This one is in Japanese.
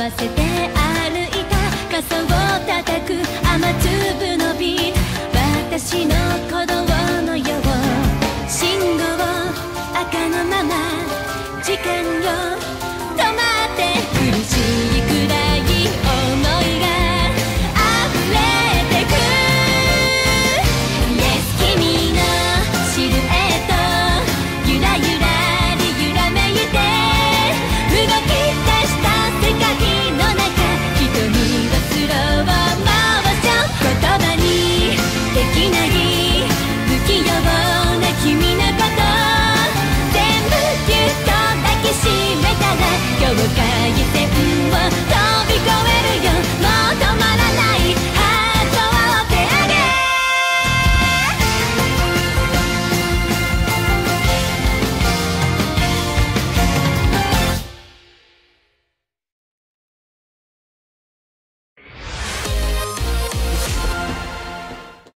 わせて歩いた傘を叩く雨粒のビート私の鼓動のよう信号赤のまま時間迎えて